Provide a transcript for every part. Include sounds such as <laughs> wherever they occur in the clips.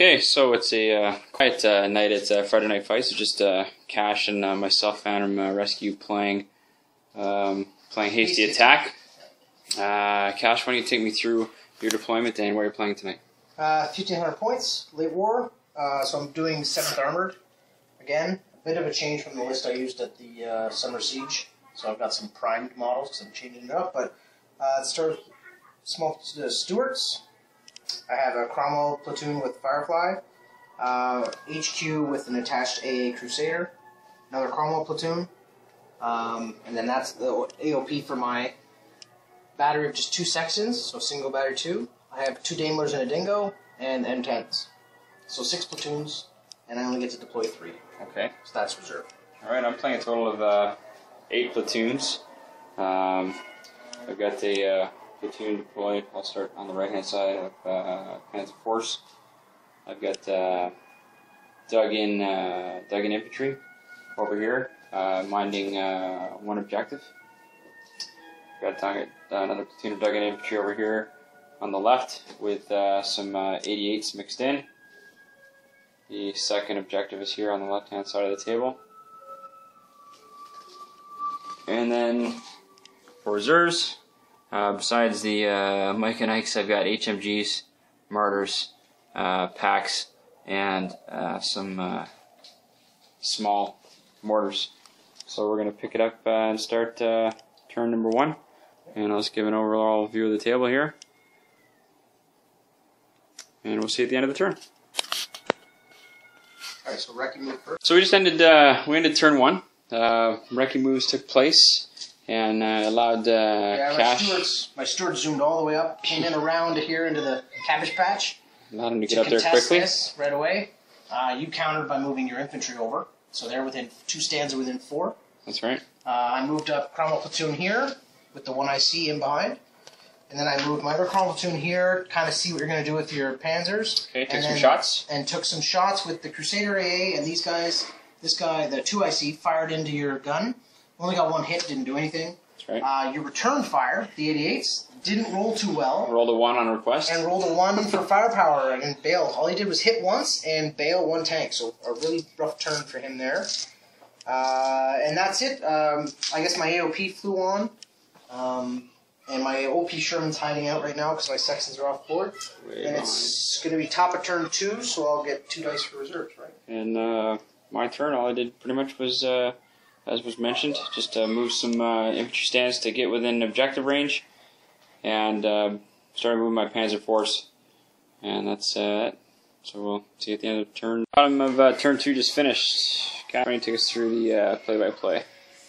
Okay, so it's a uh, quiet uh, night It's uh, Friday Night Fight, so just uh, Cash and uh, myself, Phantom uh, Rescue, playing um, playing Hasty Attack. Uh, Cash, why don't you take me through your deployment and where you're playing tonight? Uh, 1500 points, late war. Uh, so I'm doing 7th Armored. Again, a bit of a change from the list I used at the uh, Summer Siege. So I've got some primed models because I'm changing it up. But uh, start with small uh, Stuarts. I have a Cromwell platoon with Firefly. Uh, HQ with an attached AA Crusader. Another Cromwell platoon. Um, and then that's the AOP for my battery of just two sections, so single battery two. I have two Daimlers and a Dingo, and M10s. So six platoons, and I only get to deploy three. Okay. So that's reserve. All right, I'm playing a total of uh, eight platoons. Um, I've got the uh, platoon deployed. I'll start on the right hand side of uh, Force. I've got uh, dug in uh, dug in infantry over here, uh, minding uh, one objective. Got dug, another platoon of dug in infantry over here on the left with uh, some uh, 88s mixed in. The second objective is here on the left hand side of the table. And then for reserves, uh, besides the uh, Mike and Ikes, I've got HMGs, Marders, uh, PaKs, and uh, some uh, small mortars. So we're going to pick it up uh, and start uh, turn number one. And I'll just give an overall view of the table here. And we'll see at the end of the turn. Alright, so Recce move first. So we just ended. Uh, we ended turn one. Uh, recce moves took place and uh, allowed uh, Yeah, my Cash Stuarts, my Stuarts zoomed all the way up, came in around to here into the cabbage patch. allowed him to to get up there quickly. this right away. Uh, you countered by moving your infantry over, so they're within two stands are within four. That's right. Uh, I moved up Cromwell platoon here with the one I see in behind. And then I moved my other Cromwell platoon here, kind of see what you're going to do with your panzers. Okay, took and some then- shots. And took some shots with the Crusader AA, and these guys, this guy, the 2IC, fired into your gun. Only got one hit, didn't do anything. That's right. Uh, you return fire, the 88s, didn't roll too well, Rolled a one on request. and rolled a 1 for firepower and bailed. All he did was hit once and bail one tank, so a really rough turn for him there. Uh, and that's it. Um, I guess my AOP flew on. Um, and my OP Sherman's hiding out right now because my sections are off board. Way And it's going to be top of turn two, so I'll get two dice for reserves, right? And uh, my turn, all I did pretty much was, uh, as was mentioned, just uh, move some uh, infantry stands to get within objective range, and uh, started moving my Panzer Force, and that's uh, it. So we'll see at the end of turn. Bottom of uh, turn two just finished. Catherine, take us through the uh, play-by-play.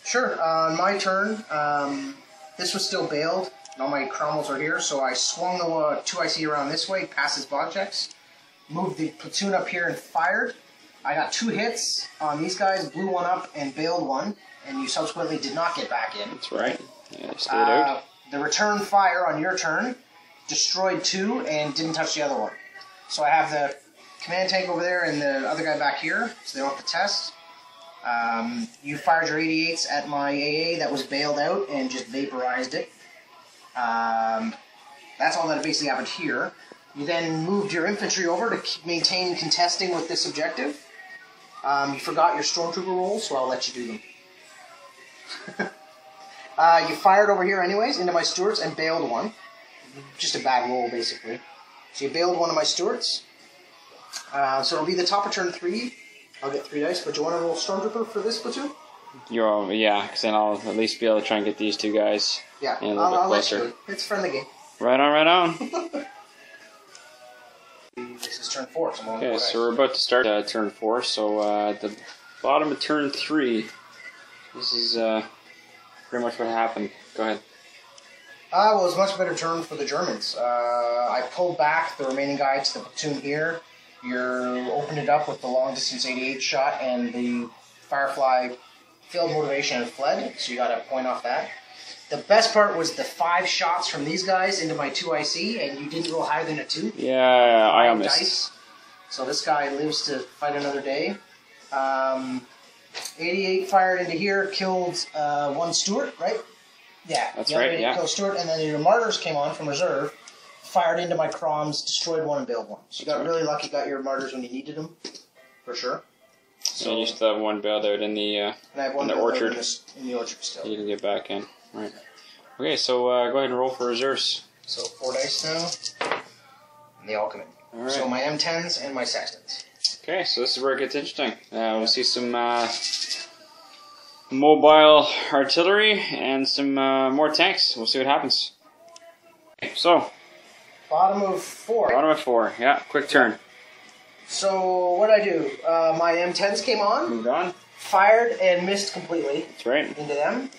Sure. On my turn, um, this was still bailed, and all my Cromwells are here, so I swung the uh, 2IC around this way, past his checks, moved the platoon up here and fired. I got two hits on these guys, blew one up and bailed one, and you subsequently did not get back in. That's right. Yeah, stayed Uh, out. the return fire on your turn destroyed two and didn't touch the other one. So I have the command tank over there and the other guy back here, so they don't have to test. Um, you fired your 88s at my AA that was bailed out and just vaporized it. Um, that's all that basically happened here. You then moved your infantry over to maintain contesting with this objective. Um, you forgot your stormtrooper rolls, so I'll let you do them. <laughs> Uh, you fired over here anyways into my Stuarts and bailed one. Just a bad roll, basically. So you bailed one of my Stuarts. Uh, so it'll be the top of turn three. I'll get three dice, but you want to roll Stormtrooper for this platoon? You're yeah, because then I'll at least be able to try and get these two guys. Yeah, Yeah, a little I'll, bit I'll let closer. you. It's friendly game. Right on, right on. <laughs> This is turn four, so Okay, so we're about to start uh, turn four. So uh, the bottom of turn three, this is uh, pretty much what happened. Go ahead. Uh, well, it was a much better turn for the Germans. Uh, I pulled back the remaining guy to the platoon here. You opened it up with the long distance 88 shot, and the Firefly failed motivation and fled, so you got a point off that. The best part was the five shots from these guys into my 2IC, and you didn't roll higher than a 2. Yeah, I missed. dice. So this guy lives to fight another day. Um, 88 fired into here, killed uh, one Stuart, right? Yeah. That's right, 88 yeah. Killed Stuart, and then your Marders came on from reserve, fired into my Croms, destroyed one, and bailed one. So you got really lucky, got your Marders when you needed them, for sure. So you still have one bailed out in the. Uh, And I have one In the orchard. in, this, in the orchard still. you can get back in. Right. Okay, so uh, go ahead and roll for reserves. So four dice now, and they all come in. All right. So my M10s and my Sextons. Okay, so this is where it gets interesting. Uh, we'll see some uh, mobile artillery and some uh, more tanks. We'll see what happens. So, Bottom of four. bottom of four. Yeah, quick turn. So what I do? Uh, my M10s came on, Moved on. fired and missed completely That's right. into them.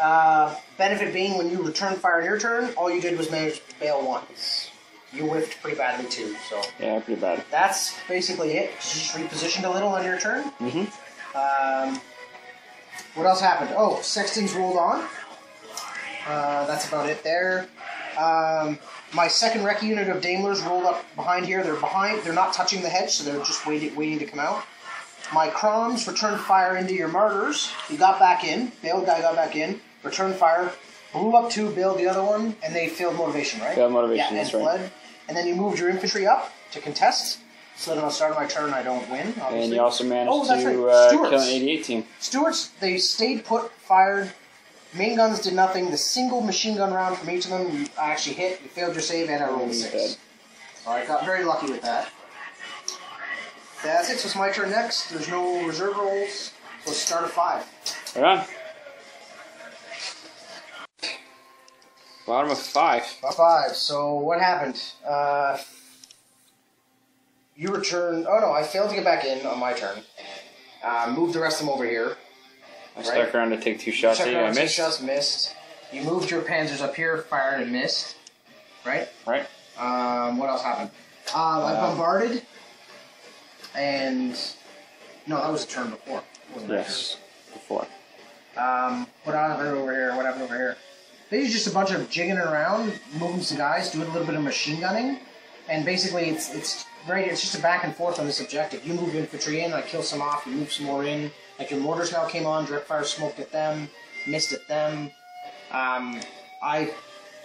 Uh, benefit being, when you return fire in your turn, all you did was manage to bail once. You whiffed pretty badly too. So Yeah, pretty bad. that's basically it. You just repositioned a little on your turn. Mm-hmm. Um, what else happened? Oh, Sexton's rolled on. Uh, that's about it there. Um, my second rec unit of Daimlers rolled up behind here. They're behind. They're not touching the hedge, so they're just waiting, waiting to come out. My Croms returned fire into your Marders. You got back in. The old guy got back in. Returned fire. Blew up two, bailed the other one, and they failed motivation, right? Failed motivation, Yeah, that's and right. fled. And then you moved your infantry up to contest. So that on the start of my turn, I don't win. Obviously. And you also managed Oh, that's to right. uh, kill an 88 team. Stuarts, they stayed put, fired. Main guns did nothing. The single machine gun round from each of them, you actually hit. You failed your save, and I rolled a six. dead. So I got very lucky with that. That's it. So it's my turn next. There's no reserve rolls. So start of five. Right on. Bottom of five. Five. So what happened? Uh, you return. Oh no, I failed to get back in on my turn. Uh, moved the rest of them over here. I stuck around to take two shots you. I two missed. shots, missed. You moved your panzers up here, fired and missed. Right. Right. Um, what else happened? Um, I Um, bombarded, and no, that was a turn before. Yes. Before. Um, what happened over here? What happened over here? Basically, just a bunch of jigging around, moving some guys, doing a little bit of machine gunning, and basically, it's it's right. It's just a back and forth on this objective. You move infantry in, I kill some off. You move some more in. Like your mortars now came on, direct fire smoked at them, missed at them. Um, I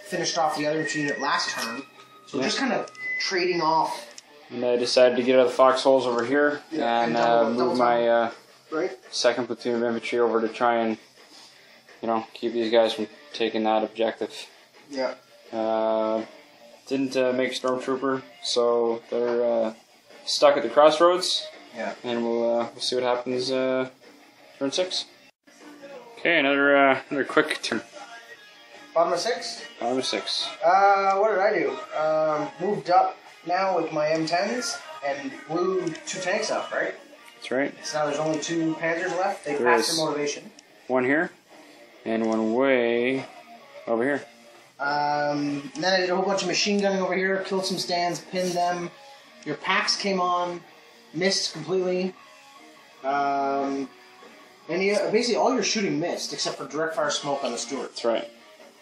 finished off the other infantry unit last turn, so Yeah. just kind of trading off. And I decided to get out of the foxholes over here Yeah, and and double- uh, move double my uh, Right. second platoon of infantry over to try and, you know, keep these guys from taking that objective. Yeah. Uh, didn't uh, make stormtrooper, so they're uh, stuck at the crossroads. Yeah. And we'll uh, we'll see what happens. Uh, turn six. Okay, another uh, another quick turn. Bottom of six. Bottom of six. Uh, what did I do? Um, moved up now with my M10s and blew two tanks up, right? That's right. So now there's only two Panzers left. They There passed their motivation. One here, and one way over here. Um, then I did a whole bunch of machine gunning over here, killed some stands, pinned them. Your PaKs came on, missed completely. Um, and you, basically all your shooting missed except for direct fire smoke on the Stuarts. That's right.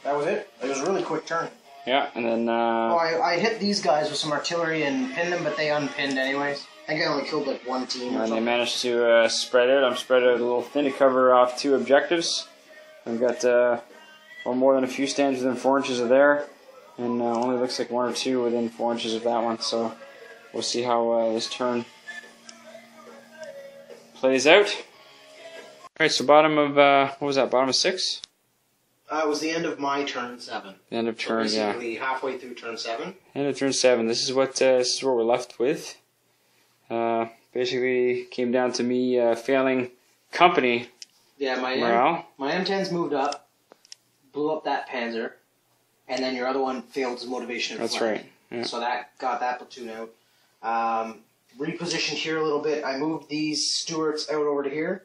That was it. It was a really quick turn. Yeah, and then Oh, uh, I, I hit these guys with some artillery and pinned them, but they unpinned anyways. I think I only killed like one team or and they managed to uh, spread out. I'm spread out a little thin to cover off two objectives. I've got uh, well more than a few stands within four inches of there, and uh, only looks like one or two within four inches of that one. So we'll see how uh, this turn plays out. All right, so bottom of uh, what was that? Bottom of six. Uh, it was the end of my turn seven. The end of So turn, yeah. basically halfway through turn seven. End of turn seven. This is what uh, this is what we're left with. Uh, basically, came down to me uh, failing company Yeah, my M, my M10's moved up, blew up that Panzer, and then your other one failed his motivation. That's right. Yeah. So that got that platoon out. Um, repositioned here a little bit. I moved these Stuarts out over to here.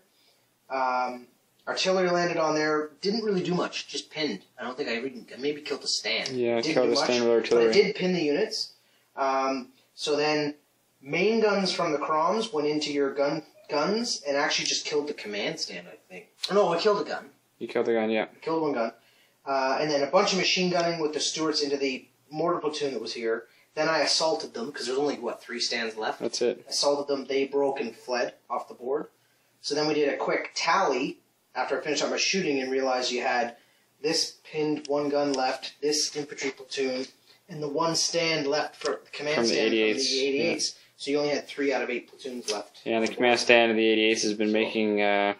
Um, artillery landed on there. Didn't really do much. Just pinned. I don't think I even maybe killed the stand. Yeah, Didn't killed much, stand with But artillery. it did pin the units. Um, so then main guns from the Croms went into your gun guns and actually just killed the command stand. I think. No, I killed a gun. You killed the gun, yeah. Killed one gun. Uh, and then a bunch of machine gunning with the Stuarts into the mortar platoon that was here. Then I assaulted them because there's only what three stands left. That's it. Assaulted them. They broke and fled off the board. So then we did a quick tally after I finished up my shooting and realized you had this pinned one gun left, this infantry platoon, and the one stand left for the command From the stand 88s, from the 88s. So you only had three out of eight platoons left. Yeah, the command stand of the 88s has been making uh,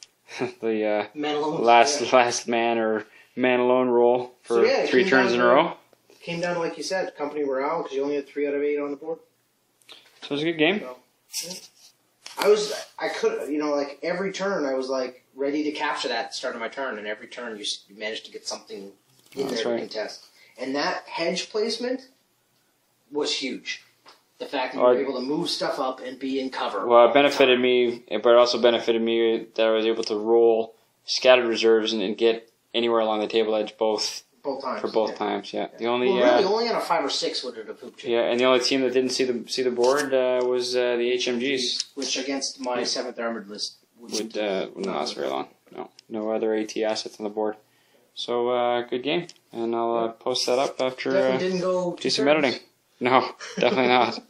<laughs> the uh, Men alone. last yeah. last man or man alone roll for So, yeah, three turns in a row. came down to like you said, company morale because you only had three out of eight on the board. So it was a good game. I was, I could, you know, like every turn, I was like ready to capture that at the start of my turn, and every turn you, you managed to get something in there right. to contest. And that hedge placement was huge. The fact that you were able to move stuff up and be in cover. Well, it benefited me, but it also benefited me that I was able to roll scattered reserves and, and get anywhere along the table edge both both times for both yeah. times. Yeah, the only Well, really, uh, only on a five or six would it have hooped you. yeah, and the only team that didn't see the see the board uh, was uh, the HMGs. Which against my seventh armored list would uh, wouldn't last very long. No, no other AT assets on the board. So uh, good game, and I'll uh, post that up after definitely uh, didn't go. do some turns. editing. No, definitely not. <laughs>